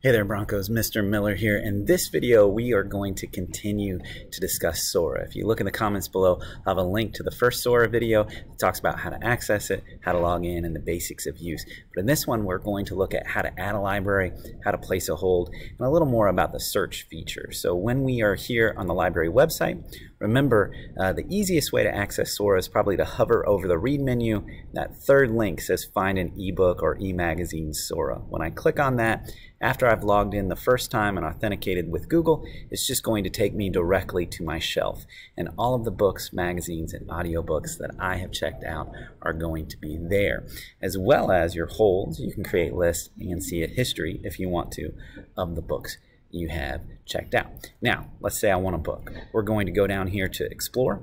Hey there Broncos, Mr. Miller here. In this video, we are going to continue to discuss Sora. If you look in the comments below, I'll have a link to the first Sora video that talks about how to access it, how to log in, and the basics of use. But in this one, we're going to look at how to add a library, how to place a hold, and a little more about the search feature. So when we are here on the library website, remember uh, the easiest way to access Sora is probably to hover over the read menu. That third link says find an ebook or e-magazine Sora. When I click on that, after I've logged in the first time and authenticated with Google, it's just going to take me directly to my shelf. And all of the books, magazines, and audiobooks that I have checked out are going to be there. As well as your holds, you can create lists and see a history if you want to of the books you have checked out. Now, let's say I want a book. We're going to go down here to Explore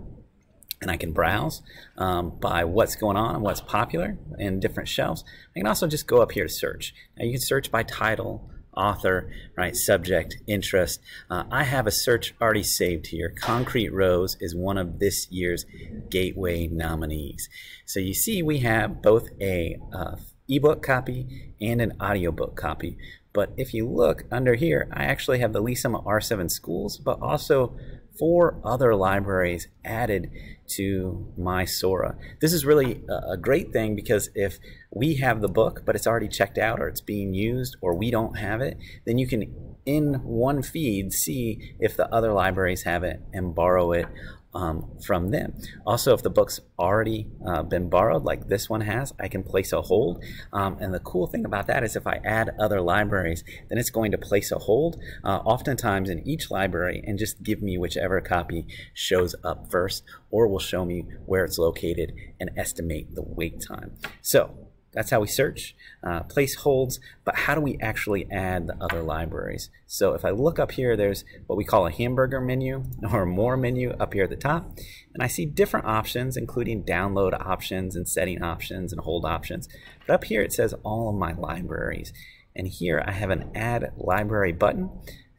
and I can browse um, by what's going on and what's popular in different shelves. I can also just go up here to search. Now you can search by title, author, right, subject, interest. Uh, I have a search already saved here. Concrete Rose is one of this year's Gateway nominees. So you see we have both a uh, ebook copy and an audiobook copy. But if you look under here, I actually have the Lee's Summit R7 schools, but also four other libraries added to my Sora. This is really a great thing because if we have the book, but it's already checked out or it's being used or we don't have it, then you can in one feed see if the other libraries have it and borrow it um, from them. Also, if the book's already uh, been borrowed, like this one has, I can place a hold. Um, and the cool thing about that is if I add other libraries, then it's going to place a hold, uh, oftentimes in each library, and just give me whichever copy shows up first, or will show me where it's located and estimate the wait time. So that's how we search, uh, place holds, but how do we actually add the other libraries? So if I look up here, there's what we call a hamburger menu or more menu up here at the top. And I see different options, including download options and setting options and hold options. But up here, it says all of my libraries. And here I have an add library button.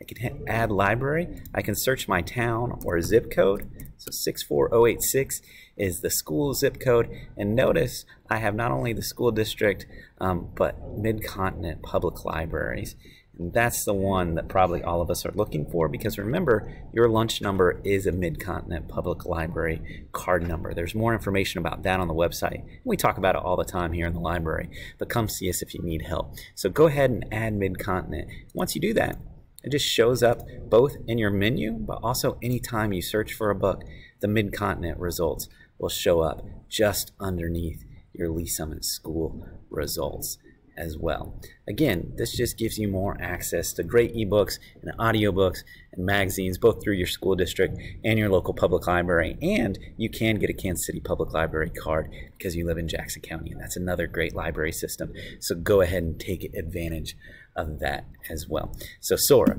I can hit add library. I can search my town or zip code. So 64086 is the school zip code. And notice I have not only the school district, um, but Mid-Continent Public Libraries. And that's the one that probably all of us are looking for because remember, your lunch number is a Mid-Continent Public Library card number. There's more information about that on the website. We talk about it all the time here in the library, but come see us if you need help. So go ahead and add Mid-Continent. Once you do that, it just shows up both in your menu, but also anytime you search for a book, the Mid-Continent results will show up just underneath your Lee's Summit School results as well. Again, this just gives you more access to great ebooks and audiobooks and magazines, both through your school district and your local public library. And you can get a Kansas City Public Library card because you live in Jackson County, and that's another great library system. So go ahead and take advantage of that as well. So Sora,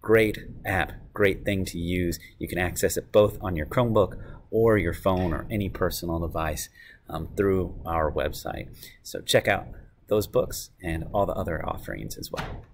great app, great thing to use. You can access it both on your Chromebook or your phone or any personal device um, through our website. So check out those books and all the other offerings as well.